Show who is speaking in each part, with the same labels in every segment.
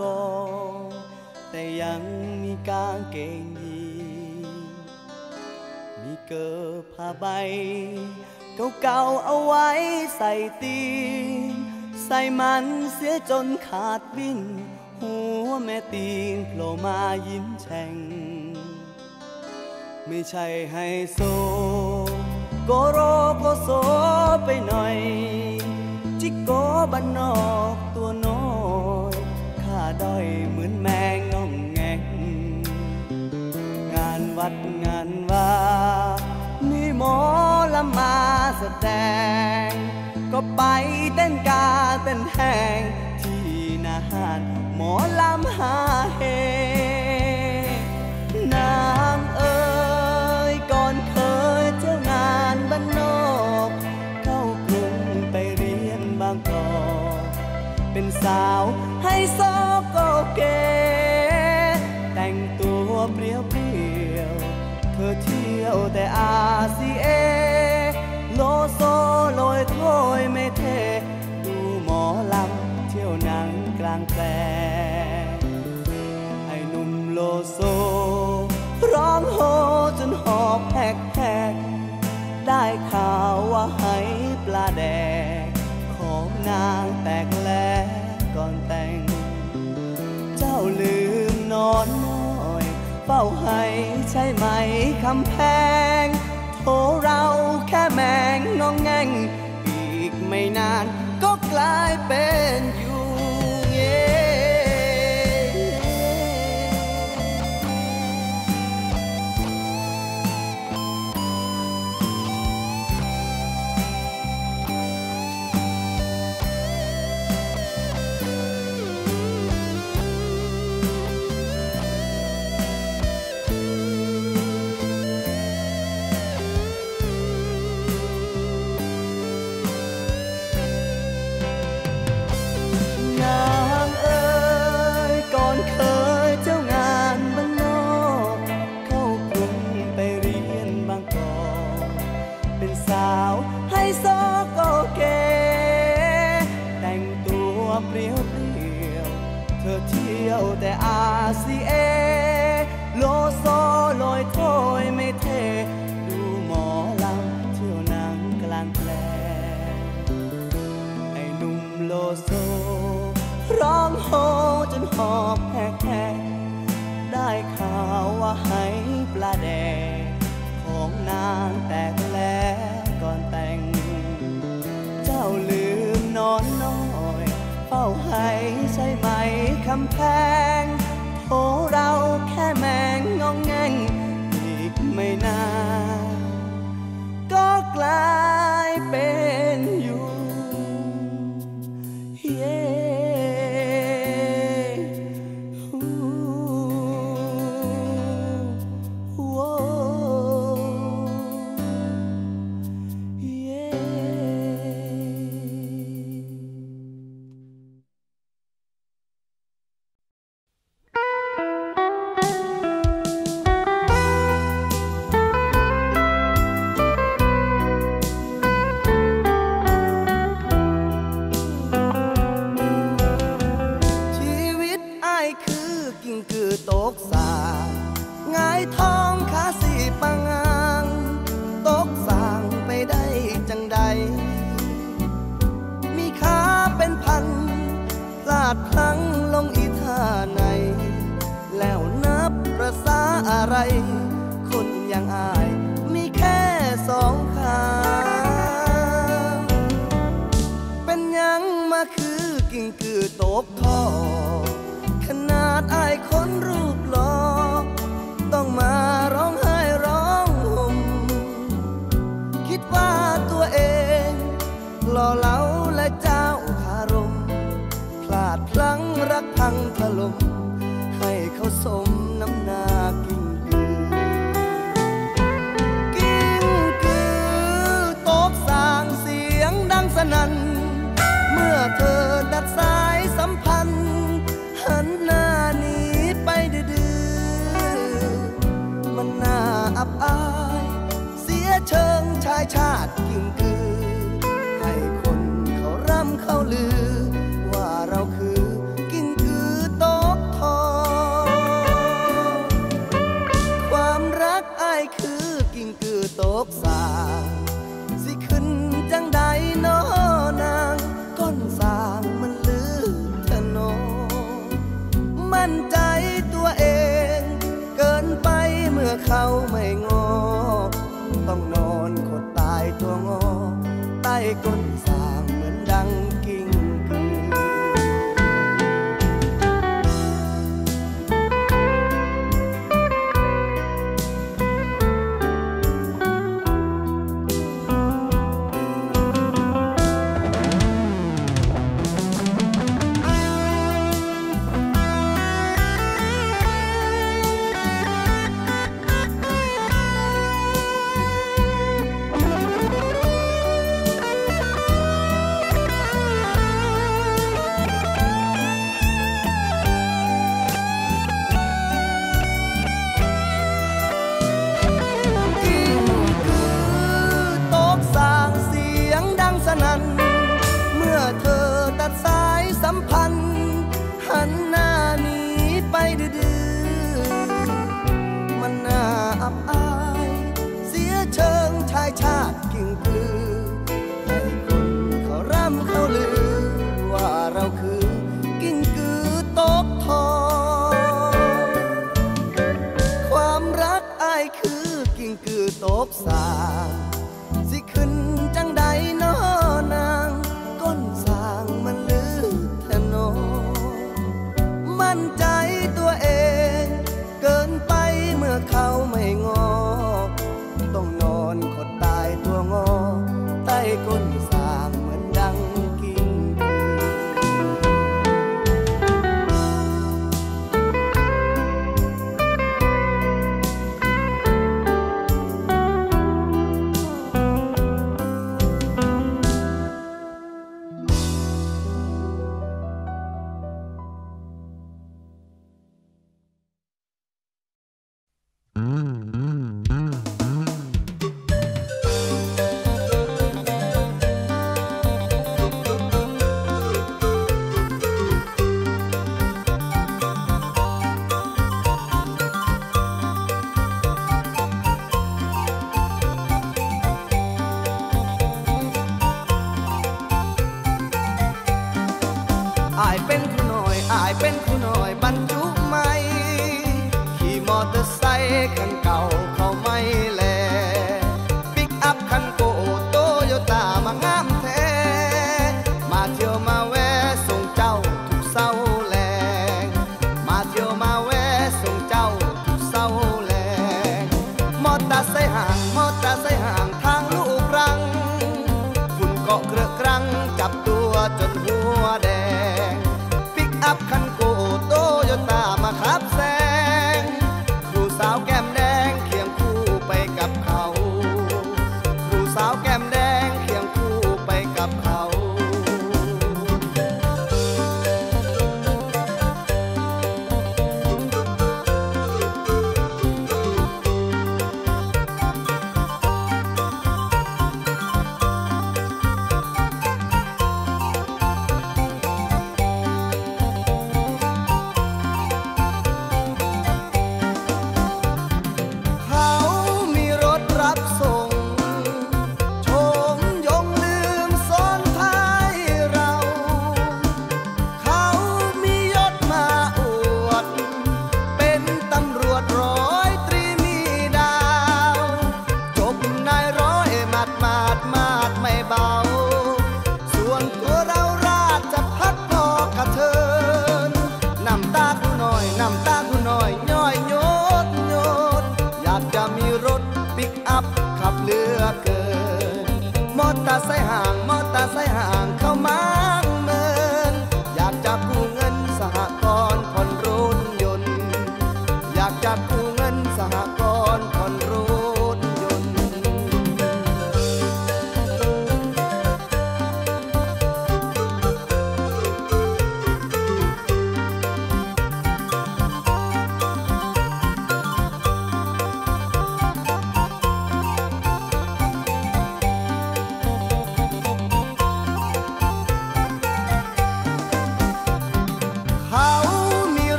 Speaker 1: กอแต่ยังมีกางเกงยีมีเกิบผ้าใบ เก่าๆเอาไว้ใส่ตีนใส่มันเสียจนขาดวินหัวแม่ตีนโผล่มายิ้มแฉ่ง ไม่ใช่ไฮโซโกโรโกโซไปหน่อย จิโกบันนอก ด้อยเหมือนแมงงองแงงงานวัดงานว่ามีหมอลำมาแสดง ก็ไปเต้นกาเต้นแหงที่นาหานหมอลำหาเฮนางเอ๋ยก่อนเคยเที่ยวงานบ้านนอกเข้ากรุงไปเรียนบางกอกเป็นสาว เกแต่งตัวเปรี้ยวเปรี้ยว เธอเที่ยวแต่อาซีเอ โลโซโลยโถยไม่เท ดูหมอลำเที่ยวหนังกลางแปลงไอ้หนุ่มโลโซ ร้องโฮจนหอบแหกแหกได้ข่าวว่าให้ปลาแดกของนางแตกแลก่อนแต่งเจ้าลืมนอนน้อยเฝ้าให้ใช่ไหมคำแพงโทรเราแค่แมงงองแงงอีกไม่นานก็กลายเป็น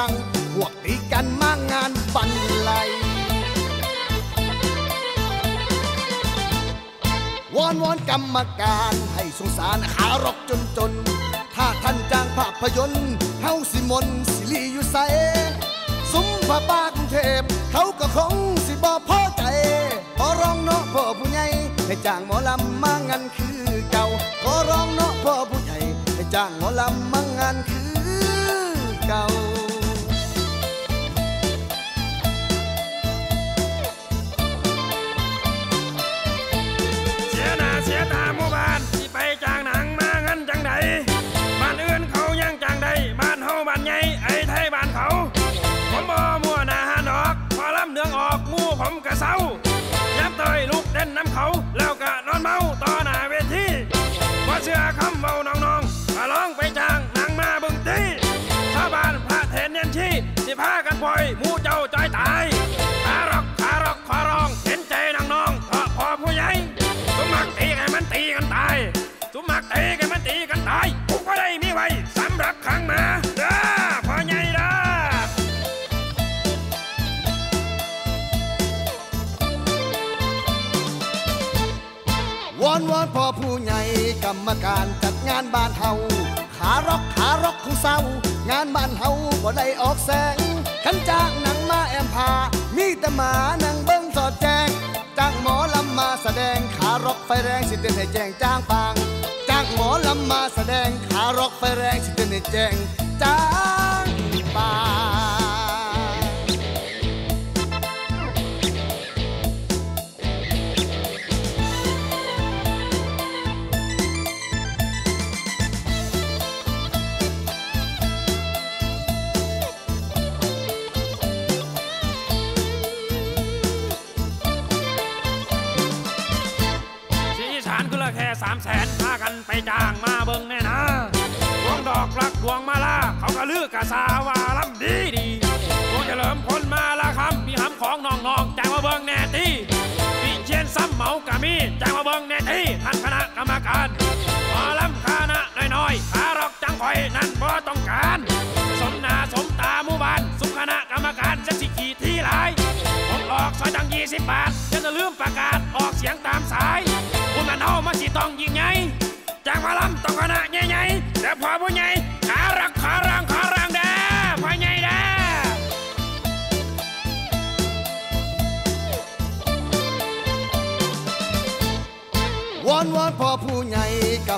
Speaker 1: สั่งพวกตีกันมางงานบันไลวอนวอนกรรมการให้สงสารขารอกจนจน ถ้าท่านจ้างภาพยนตร์เฮาสิมนสิลีอยู่ใสสุมพระป้ากรุงเทพ เขาก็คงสิบ่พอใจขอร้องเนาะพ่อผู้ใหญ่ให้จ้างหมอลำมางานคือเก่าขอร้องเนาะพ่อผู้ใหญ่ให้จ้างหมอลำมางานคือเก่า วอนวอนพ่อผู้ใหญ่กรรมการจัดงานบ้านเฮาขาร็อกขาร็อกของเศร้างานบ้านเฮาบ่ได้ออกแสงขันจ้างหนังมาแอมพา มีแต่หมานังเบิ้งสอดแจงจ้างหมอลำมาแสดงขาร็อกไฟแรงสิเต้นให้แจงจ้างปางจ้างหมอลำมาแสดงขาร็อกไฟแรงสิเต้นให้แจงจ้างปาง
Speaker 2: ไปจ้างมาเบิ่งแน่นะดวงดอกรักดวงมาลาเขาก็ลือกะสาวาลำดีดีดวงเฉลิมพลมาละคำมีหำของน้องๆจ้างมาเบิ่งแน่ตีปีเชียนซ้ำเหมากะมีจ้างมาเบิ่งแน่ตีท่านคณะกรรมการหมอลำคณะน้อยๆขารอกจังคอยนั่นบ่ต้องการสมนาสมตาหมู่บ้านสุขคณะกรรมการจะสิขี่ที่หลายผมออกซอยตังยี่สิบบาทจะจะลืมประกาศออกเสียงตามสายคุณมันเอามาสิต้องยิงไง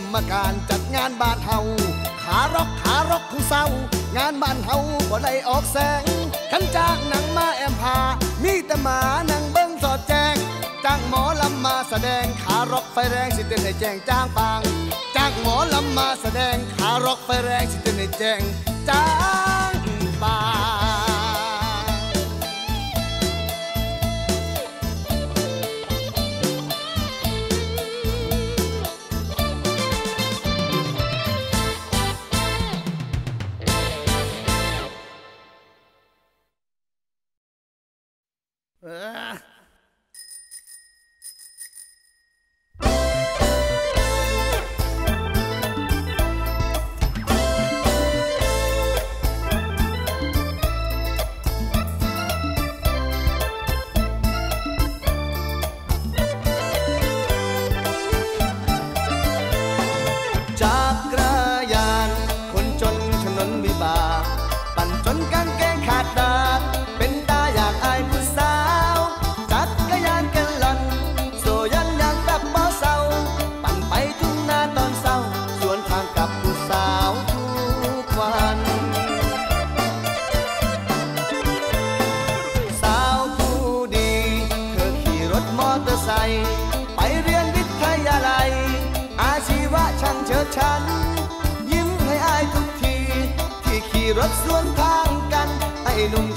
Speaker 2: รร
Speaker 1: มการจัดงานบ้านเฮาขาร็อกขาร็อกของเศร้างานบ้านเฮาบ่ได้ออกแสงขันจ้างหนังมาแอมพา มีแต่หมานั่งเบิ้งสอดแจงจ้างหมอลำมาแสดงขาร็อกไฟแรงสิเต้นให้แจ้งจ้างปางจ้างหมอลำมาแสดงขาร็อกไฟแรงสิเต้นให้แจ้งจ้างปาง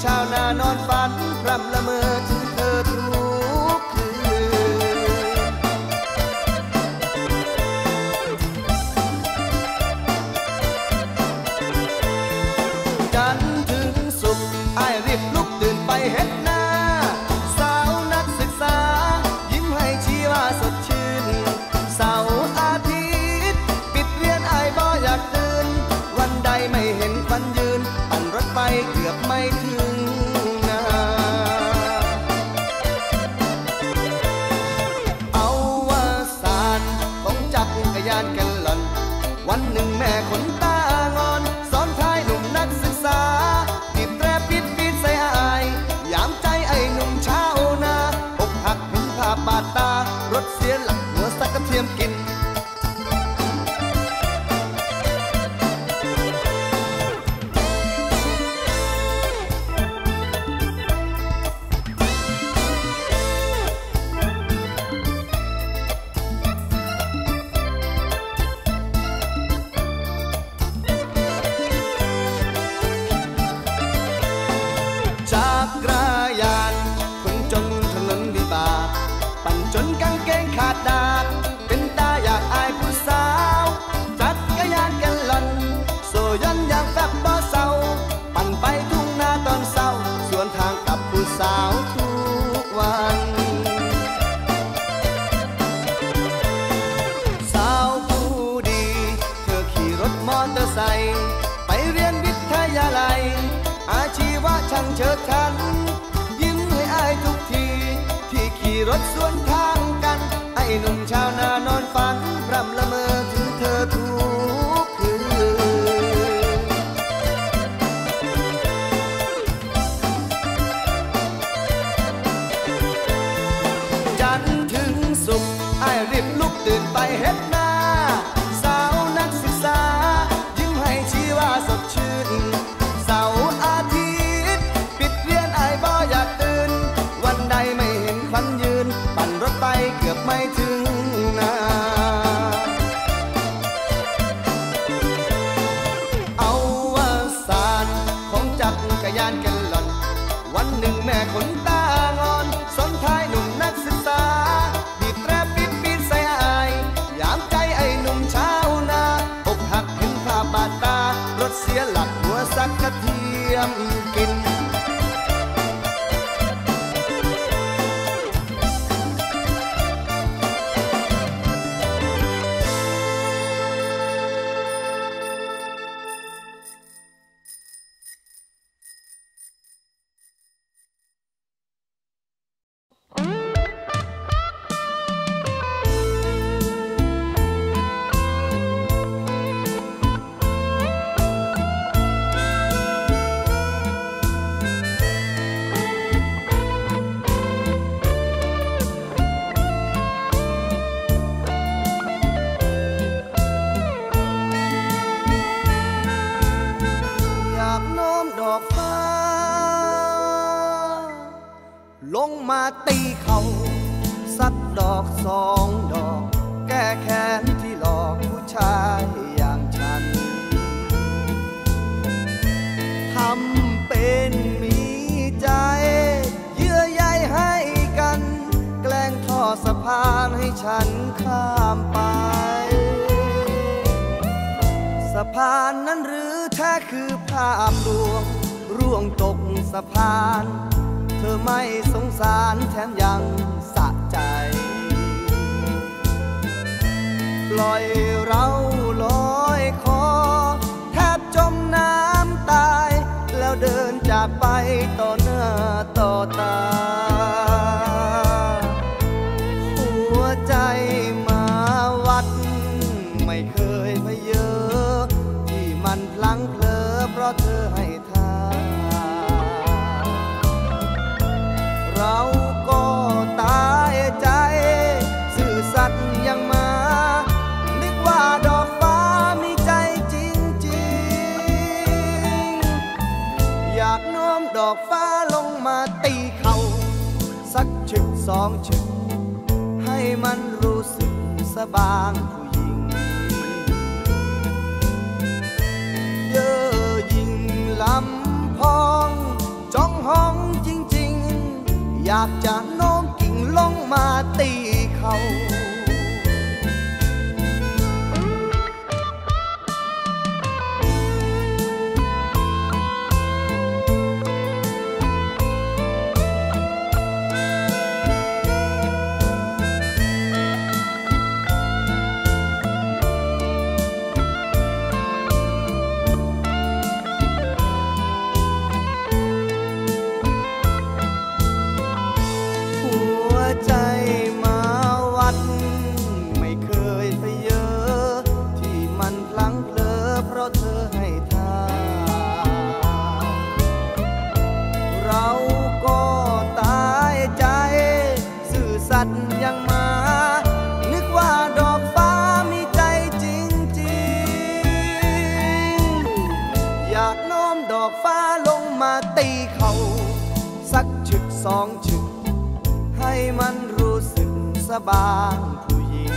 Speaker 1: ชาวนานอนฝันพรำละเมอ live. if ะพาน เธอไม่สงสารแถมยังสะใจ ปล่อยเราลอยคอ แทบจมน้ำตาย แล้วเดินจากไปต่อเนื้าต่อตา สองชุด ให้มันรู้สึกสบางผู้หญิง เยอหยิงลำพองจ้องห้องจริง ๆ อยากจะโน้มกิ่งลงมาตีเขา องชุดให้มันรู้สึกสบางผู้หญิง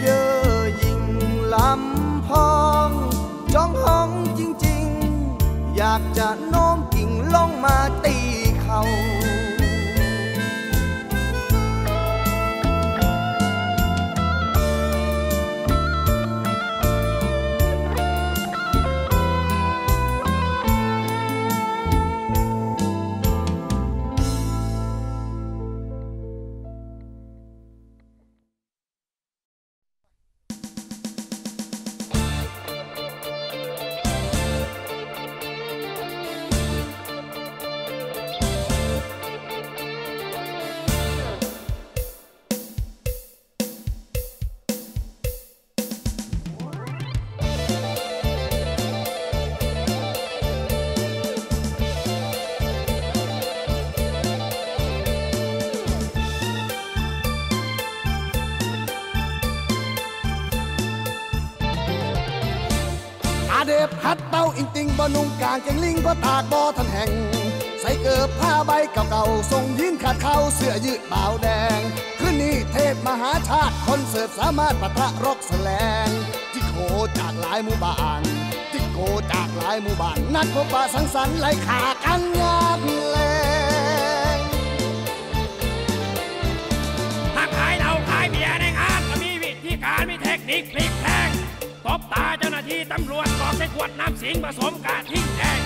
Speaker 1: เย่อยิ่งลำพองจ้องห้องจริง ๆ อยากจะโน้มกิ่งลงมาตีเขา เดบฮัตเต้าอิงบนุงกางเกงลิงก็ตากบอทันแห่ง ใส่เกิบผ้าใบเก่าๆทรงยินขาดเขาเสื้อยืดเบาแดง คืนนี้เทพมหาชาติคอนเสิร์ตสามารถปะทะร็อกแสลงจิโกจากหลายหมู่บ้านจิโกจากหลายหมู่บ้านนัดพบปะสังสรรค์ไล่ขากันงานแลง
Speaker 2: ถ้าขายเราขายเบียร์ในงานก็มีวิธีการมีเทคนิคพลิกแพงตบตา ที่ตำรวจบอกใส่ขวดน้ำสิงผสมกาทิ้งแดง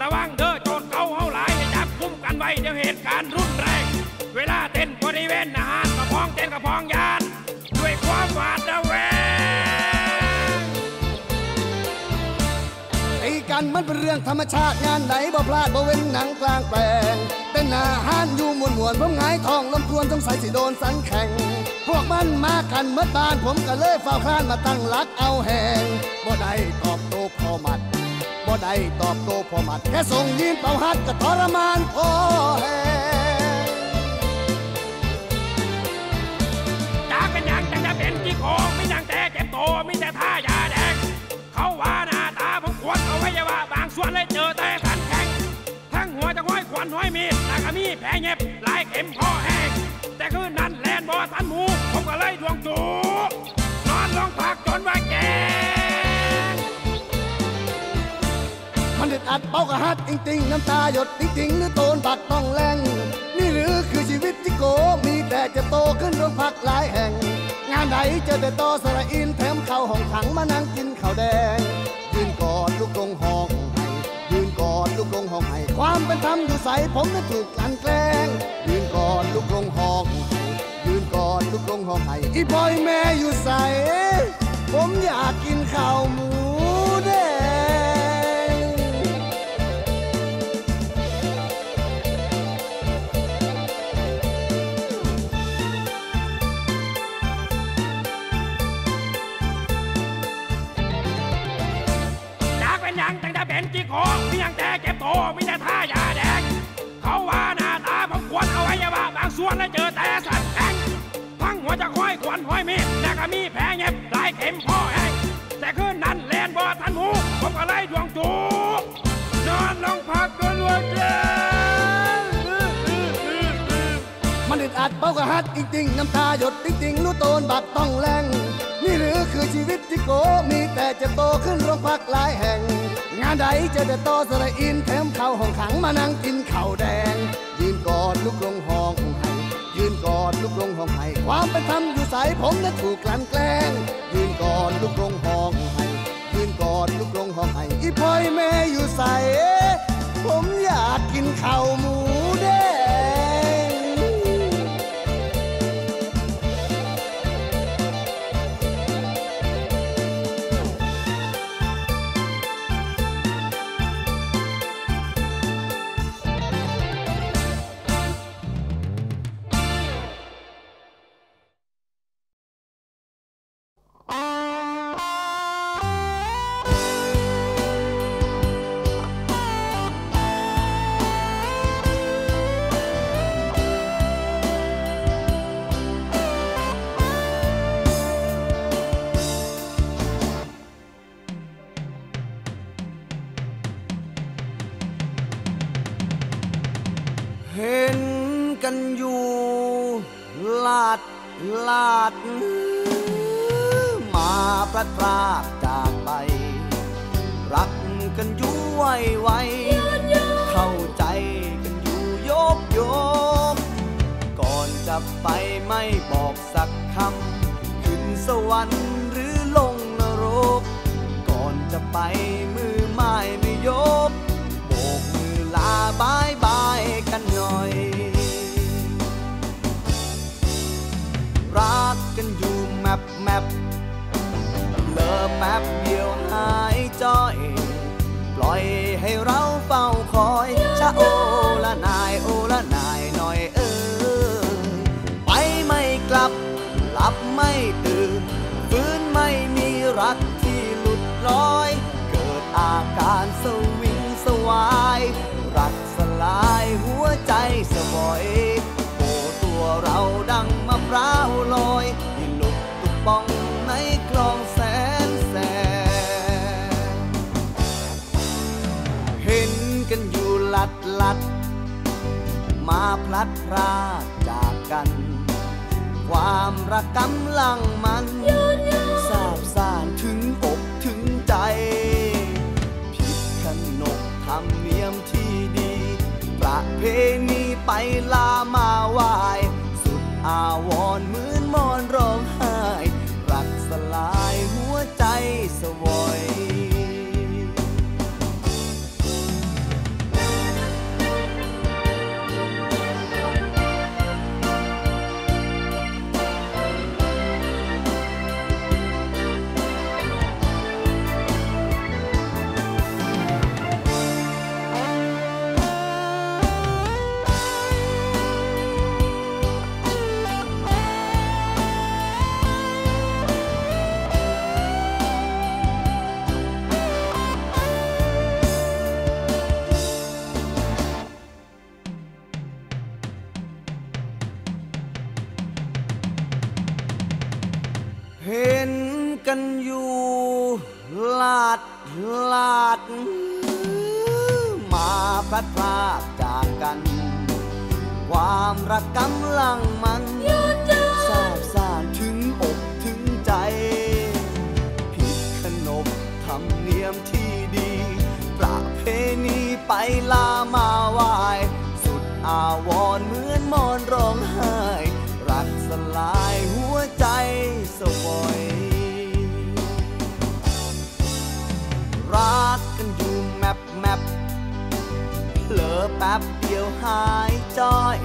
Speaker 2: ระวังเด้อโจรเก่าเฮาหลายให้จับกุมกันไว้เดี๋ยวเหตุการณ์รุนแรง เวลาเต้นบริเวณอาหารกระพองเต้นกระพองยาน ด้วยความหวาดระแวง
Speaker 1: กันมันเป็นเรื่องธรรมชาติงานไหนบ่พลาดบ่เว้นหนังกลางแปลงเป็นอาหารอยู่มวนมวนผมงายทองลำพวนต้องใส่สิโดนสันแข่ง พวกมันมากันเมื่อบ้านผมก็เลยเฝ้าคลานมาตั้งหลักเอาแหงบ่ได้ตอบโต้พอมัดบ่ได้ตอบโต้พอมัดแค่ส่งยิ้มเป่าฮัดก็ทรมานพอแหง
Speaker 2: จาเป็นย่างจังจะเป็นที่ของไม่ยังแต่เจ็บโตไม่แต่ท่ายาแดงเขา ส่วนเลยเจอแต่สันแข็งทั้งหัวจะห้อยขวัญห้อยมีดแล้วก็มีแผลเย็บลายเข็มพ่อแห้งแต่คืนนั้นแลนบอสันหมูผมก็เลยดวงจูนอนลงพักจนว่าแก
Speaker 1: มันเด็ดอัดเป้ากระหัดจริงๆ น้ำตาหยดจริงๆนื้อโตนบักต้องแรงนี่หรือคือชีวิตที่โกมีแต่จะโตขึ้นโรงพักหลายแห่ง งานไหนเจอแต่โตสระอินแถมเข้าห้องขังมานั่งกินข้าวแดงยืนกอดลูกลงห้องให้ยืนก ลูกลงห้องให้ความเป็นธรรมอยู่ใสผมไม่ถูกกลั่นแกล้งยืนกอดลูกลงห้องให้ยืนกอดลูกลงห้องให้อีบอยแม่อยู่ใสผมอยากกินข้าวหมูแดง
Speaker 2: จากเป็นยังจังจะเป็นจีโก มีแต่ท่ายาแดง เขาว่าหน้าตาผมควรเอาไว้ยาบ้าบางส่วนแล้เจอแต่สัตว์แข็งทั้งหัวจะค่อยขวัญห้อยมีดแล้วก็มีแผลเย็บลายเข็มพ่อแห้งแต่คืนนั้นแลนบอทันหูผมก็เลยดวงจูนอนลงพักก็รวยเจ้
Speaker 1: มันอึดอัด ดเป้ากระฮัดจริงๆน้ำตาหยดจริงๆรู้โตนบักต้องแรงนี่หรือคือชีวิตที่โกมีแต่จะโตขึ้นโรงพักหลายแห่ง งานใดจะได้โตสระอินแถมเข้าห้องขังมานั่งกินข้าวแดง ยืนกอดลุกลงห้องให้ยืนกอดลุกลงห้องให้ความเป็นธรรมอยู่ใสผมนั้นถูกกลั่นแกล้ง ยืนกอดลุกลงห้องให้ยืนกอดลุกลงห้องให้อีพ่อยแม่อยู่ใสผมอยากกินข้าวหมู ลาดลาด มาพลัดพรากจากไป รักกันอยู่ไวไวเข้าใจกันอยู่โยบโยบก่อนจะไปไม่บอกสักคำ ขึ้นสวรรค์หรือลงนรก ก่อนจะไปมือไม้ไม่ยกโบกมือลาbye bye รักกันอยู่แมปแมปเลอแมปเดียวหายจ้อย ปล่อยให้เราเฝ้าคอยชะโอละนายโอละนายหน่อยเออไปไม่กลับ หลับไม่ตื่นฟื้นไม่มีรักที่หลุดลอย เกิดอาการสวิงสวาย รักสลายหัวใจสวอย เราดังมะพร้าวลอยที่หลุดตุกป้องในคลองแสนแสบเห็นกันอยู่ลัดลัด มาพลัดพรากจากกัน ความรักกำลังมันทราบซ่านถึงอกถึงใจ ผิดขนบธรรมเนียมที่ดี ประเพณีไปลา พัดพลากจากกัน ความรักกำลังมันายจ้อย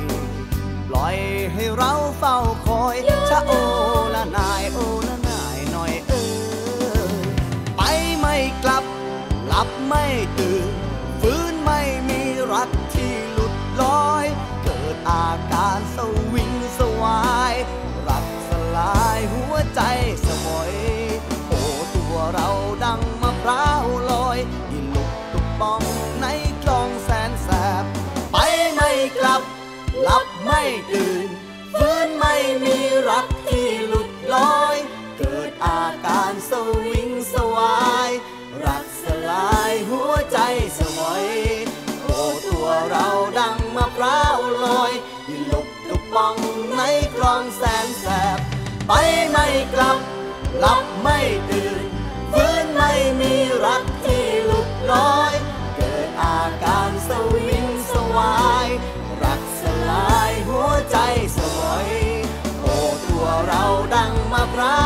Speaker 1: ปล่อยให้เราเฝ้าคอยชะโอละนายโอละนายหน่อยเออไปไม่กลับ หลับไม่ตื่นฟื้นไม่มีรักที่หลุดลอย เกิดอาการสวิงสวาย รักสลายหัวใจส ม่มีรักที่หลุดลอย เกิดอาการสวิงสวาย รักสลายหัวใจสมอยโอ้ตัวเราดังมะพร้าวลอยยิ่งลุกตุกป้องในกรองแซมแสบ ไปไม่กลับหลับไม่ตื่นฟื้นไม่มีรัก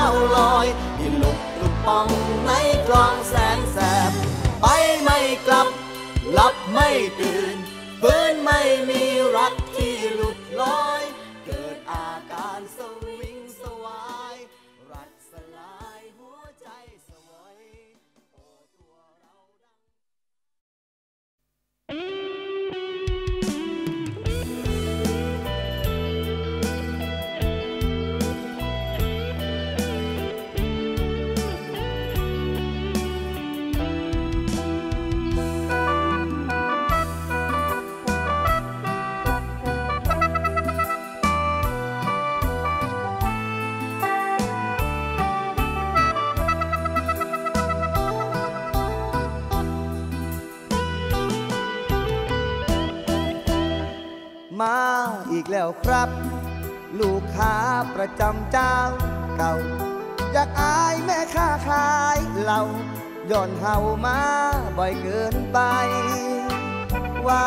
Speaker 1: าวลอยมีลุกลุกปองในกลองแสนแสบ ไปไม่กลับ หลับไม่ตื่นฟื้นไม่มีรัก อีกแล้วครับ ลูกค้าประจำเจ้าเก่า อยากอายแม่ค้าขายเหล้าย่อนเห่ามาบ่อยเกินไป ว่า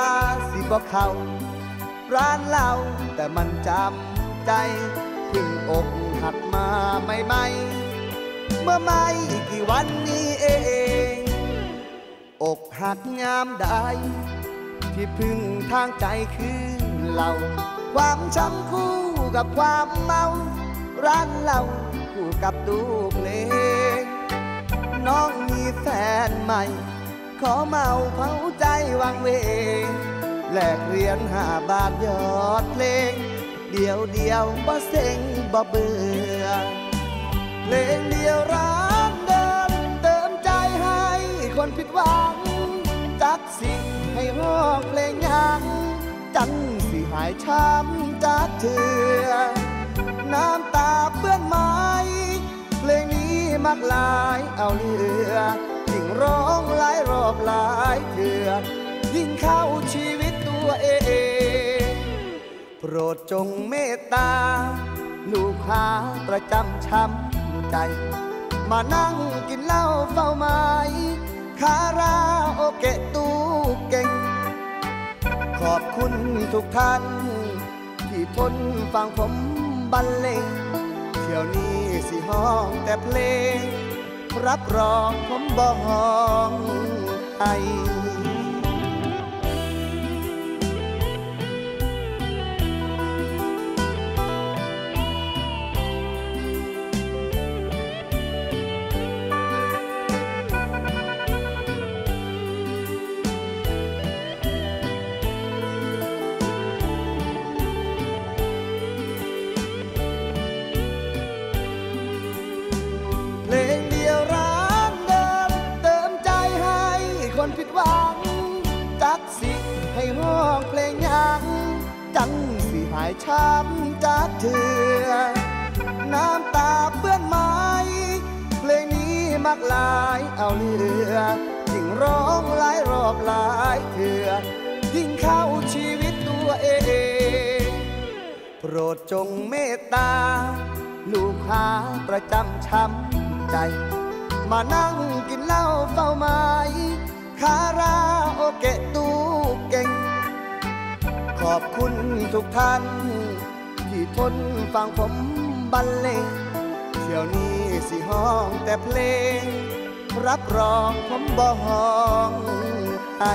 Speaker 1: สิบอกเขาร้านเหล้าแต่มันจำใจพึ่งอกหักมาใหม่ๆเมื่อไม่กี่วันนี้เอง อกหักงามได้ที่พึ่งทางใจคือเรา ความช้ำคู่กับความเมาร้านเราคู่กับตูเพลง น้องมีแฟนใหม่ ขอเมาเผาใจวังเวงแลกเรียญห้าบาทยอดเพลง เดียวเดียวบ่เซ็งบ่เบื่อเพลงเดียวร้านเดิมเติมใจให้คนผิดหวัง จักสิ่งให้ร้องเพลงยังจังายช้ำจากเธอ น้ำตาเปื้อนไม้เพลงนี้มักลายเอาเลือยิ่งร้องหลายรอบหลายเถื่อยิ่งเข้าชีวิตตัวเอง โปรดจงเมตตา ลูกค้าประจำช้ำใจ มานั่งกินเหล้าเฝ้าไม้คาราโอเกะตู้เก่ง ขอบคุณทุกท่าน ที่ทนฟังผมบรรเลงเที่ยวนี้สิห้องแต่เพลง รับรองผมบอห้องไอ จงเมตตา ลูกค้าประจำช้ำใจ มานั่งกินเหล้าเฝ้าไม้คาราโอเกะตูเก่ง ขอบคุณทุกท่าน ที่ทนฟังผมบรรเลงเที่ยวนี้สิห้องแต่เพลง รับรองผมบ่ห้องไอ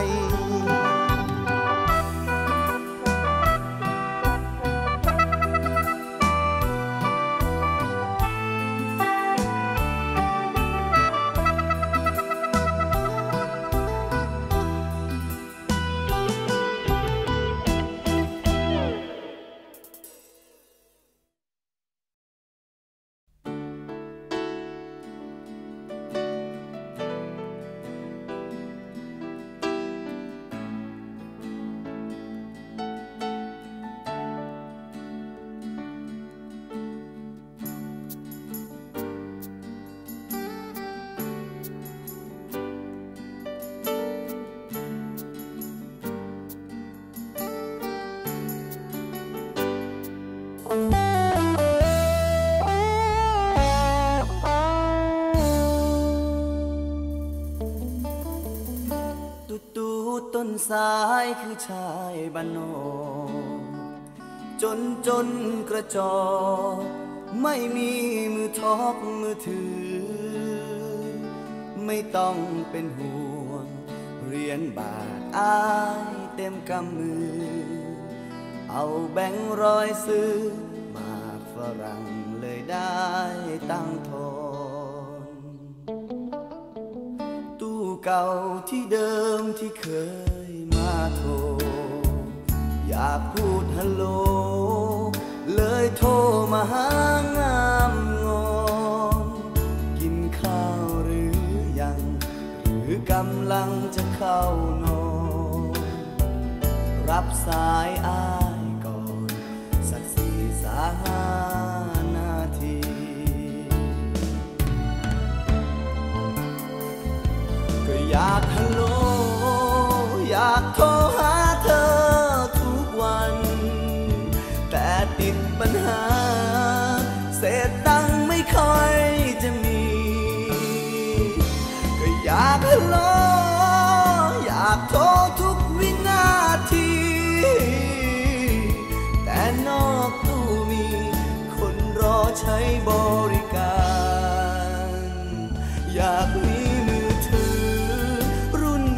Speaker 1: ายคือชายบ้านนอกจนจนกระจอกไม่มีมือทอกมือถือ ไม่ต้องเป็นห่วง เรียนบาทอายเต็มกำมือ เอาแบงค์ร้อยซื้อ มาฝรั่งเลยได้ตั้งทอนตู้เก่าที่เดิมที่เคย โทร อยากพูดฮัลโหล เลยโทรมาหางามงอนกินข้าวหรือยัง หรือกำลังจะเข้านอน รับสายอายก่อน สักสี่สาห้านาทีก็อยาก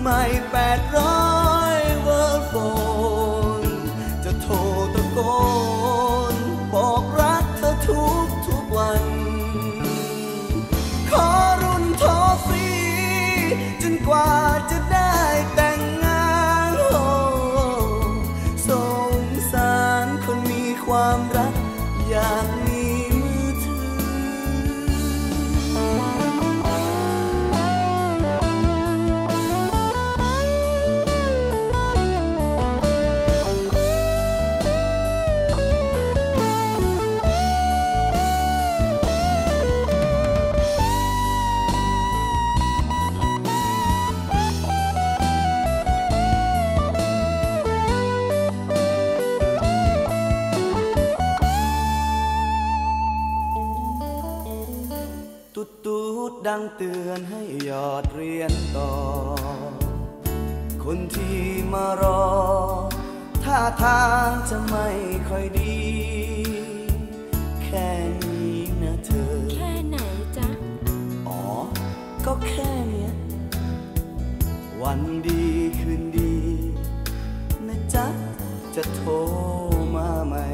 Speaker 1: รุ่นใหม่800 เตือนให้ยอดเรียนต่อ คนที่มารอ ท่าทางจะไม่ค่อยดี แค่นี้นะเธอ
Speaker 3: แค่ไหนจ๊ะ
Speaker 1: อ๋อ ก็แค่เนี้ย วันดีคืนดี นะจ๊ะ จะโทรมาใหม่